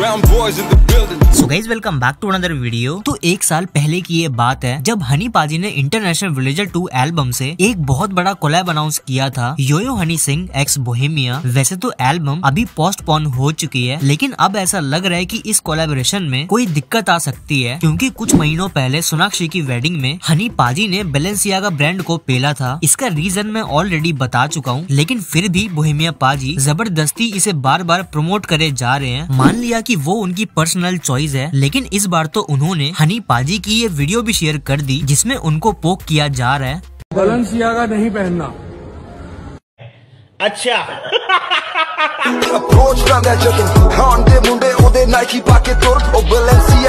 So guys welcome back to another video तो एक साल पहले की ये बात है, जब हनी पाजी ने इंटरनेशनल विलेजर 2 एल्बम से एक बहुत बड़ा कोलैब अनाउंस किया था yo yo Honey Singh x Bohemia वैसे तो एल्बम अभी पोस्टपोन हो चुकी है, लेकिन अब ऐसा लग रहा है कि इस कोलेबोरेशन में कोई दिक्कत आ सकती है, क्योंकि कुछ महीनों पहले सोनाक्षी की वेडिंग में हनी पाजी ने बेलेंसियागा ब्रांड को पेला था। इसका रीजन मैं ऑलरेडी बता चुका हूँ, लेकिन फिर भी बोहेमिया पाजी ज़बरदस्ती इसे बार बार प्रमोट करे जा रहे हैं। मान लिया कि वो उनकी पर्सनल चॉइस है लेकिन इस बार तो उन्होंने हनी पाजी की ये वीडियो भी शेयर कर दी जिसमें उनको पोक किया जा रहा है बलेंसियागा नहीं पहनना ਅਪਰੋਚ ਕਰਦਾ ਜਦੋਂ ਹਾਨ ਦੇ ਮੁੰਡੇ ਉਹਦੇ ਨਾਈਕੀ ਪਾ ਕੇ ਤੁਰ ਉਹ ਬਲੈਂਸੀਆਗਾ ਬਲੈਂਸੀਆਗਾ ਬਲੈਂਸੀਆਗਾ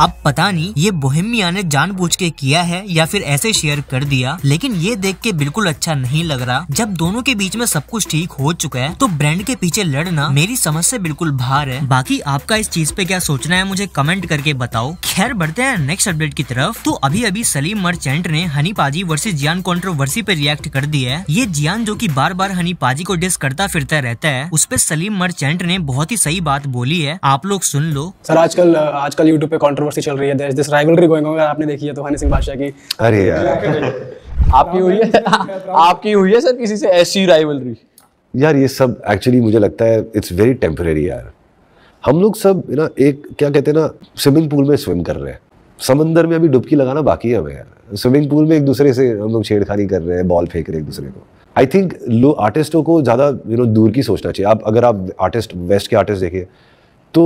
अब पता नहीं, ये बोहेमिया ने जानबूझ के किया है या फिर ऐसे शेयर कर दिया, लेकिन ये देख के बिल्कुल अच्छा नहीं लग रहा। जब दोनों के बीच में सब कुछ ठीक हो चुका है तो ब्रांड के पीछे लड़ना मेरी समझ से बिल्कुल बाहर है। बाकी आपका इस चीज़ पे क्या सोचना है, मुझे कमेंट करके बताओ। खैर, बढ़ते हैं नेक्स्ट अपडेट की तरफ़। तो अभी अभी सलीम मर्चेंट ने हनी पाजी वर्सेस जियान कॉन्ट्रोवर्सी पे रिएक्ट कर दिया है। ये जियान जो कि बार बार हनी पाजी को डिस करता फिरता रहता है, उस पर सलीम मर्चेंट ने बहुत ही सही बात बोली है। आप लोग सुन लो। सर, आजकल आजकल यूट्यूब पे कंट्रोवर्सी चल रही है there is this rivalry going on आपने देखी है तो हनी सिंह बादशाह की। अरे यार। आपकी हुई है? आपकी हुई है सर किसी से ऐसी राइवलरी यार ये सब एक्चुअली मुझे लगता है इट्स वेरी टेम्परेरी यार। हम लोग सब ना एक क्या कहते हैं ना स्विमिंग पूल में स्विम कर रहे हैं। समंदर में अभी डुबकी लगाना बाकी है हमें यार। स्विमिंग पूल में एक दूसरे से हम लोग छेड़खानी कर रहे हैं बॉल फेंक रहे हैं एक दूसरे को। आई थिंक लो आर्टिस्टों को ज़्यादा यू नो दूर की सोचना चाहिए। आप अगर आप आर्टिस्ट वेस्ट के आर्टिस्ट देखिए तो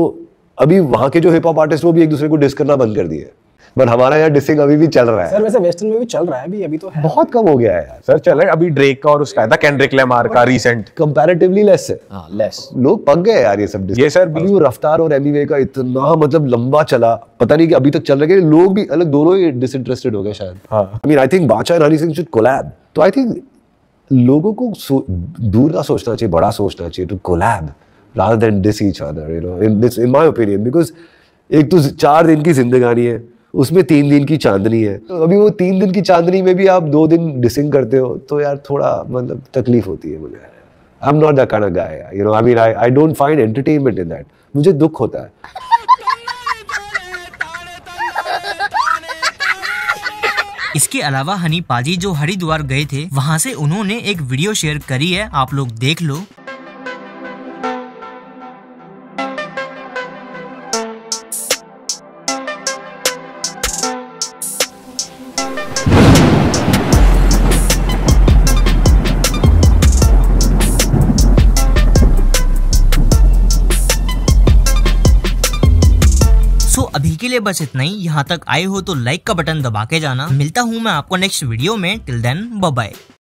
अभी वहाँ के जो हिप हॉप आर्टिस्ट वो भी एक दूसरे को डिस करना बंद कर दिए। बट हमारा यहाँ डिसिंग अभी भी चल रहा है। सर वैसे वेस्टर्न में भी चल रहा है अभी अभी तो है। बहुत कम हो गया है यार। सर चल रहा है अभी ड्रेक का और उसका था केंड्रिक लेमार का रिसेंट कंपैरेटिवली लेस है। हाँ लेस लोग पक गए यार ये सब ये सर अभी वो रफ्तार और एमीवे का इतना मतलब लंबा चला पता नहीं कि अभी तक चल रहा है लोग भी अलग दोनों ही डिसइंटरेस्टेड हो गए शायद। हाँ। I mean I think Badshah and Honey Singh should collab तो आई थिंक लोगों को दूर का सोचना चाहिए बड़ा सोचना चाहिए to collab rather than diss each other, you know. In this, in my opinion, because एक तो चार दिन की जिंदगानी है, उसमें तीन दिन की चांदनी है। तो अभी वो तीन दिन की चांदनी में भी आप दो दिन डिसिंग करते हो तो यार थोड़ा मतलब तकलीफ़ होती है मुझे। I am not that kind guy you know I mean I don't find entertainment in that मुझे दुख होता है। इसके अलावा हनी पाजी जो हरिद्वार गए थे, वहाँ से उन्होंने एक वीडियो शेयर करी है, आप लोग देख लो। अभी के लिए बस इतना ही। यहाँ तक आए हो तो लाइक का बटन दबा के जाना। मिलता हूँ मैं आपको नेक्स्ट वीडियो में। Till then bye